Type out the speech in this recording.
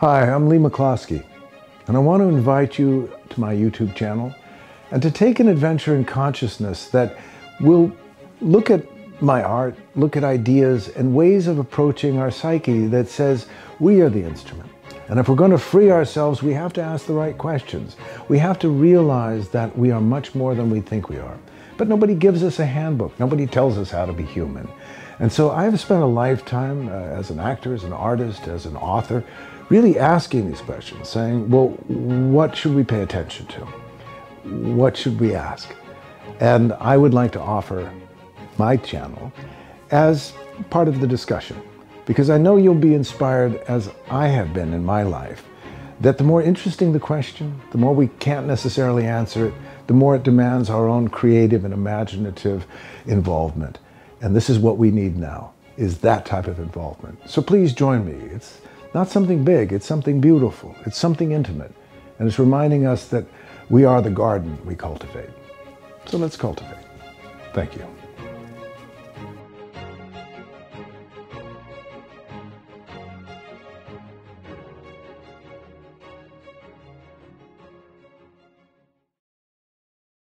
Hi, I'm Leigh McCloskey, and I want to invite you to my YouTube channel and to take an adventure in consciousness that will look at my art, look at ideas and ways of approaching our psyche that says we are the instrument. And if we're going to free ourselves, we have to ask the right questions. We have to realize that we are much more than we think we are. But nobody gives us a handbook. Nobody tells us how to be human. And so I've spent a lifetime uh, as an actor, as an artist, as an author, really asking these questions, saying, well, what should we pay attention to? What should we ask? And I would like to offer my channel as part of the discussion because I know you'll be inspired as I have been in my life that the more interesting the question, the more we can't necessarily answer it, the more it demands our own creative and imaginative involvement. And this is what we need now, is that type of involvement. So please join me. It's not something big, it's something beautiful, it's something intimate. And it's reminding us that we are the garden we cultivate. So let's cultivate. Thank you.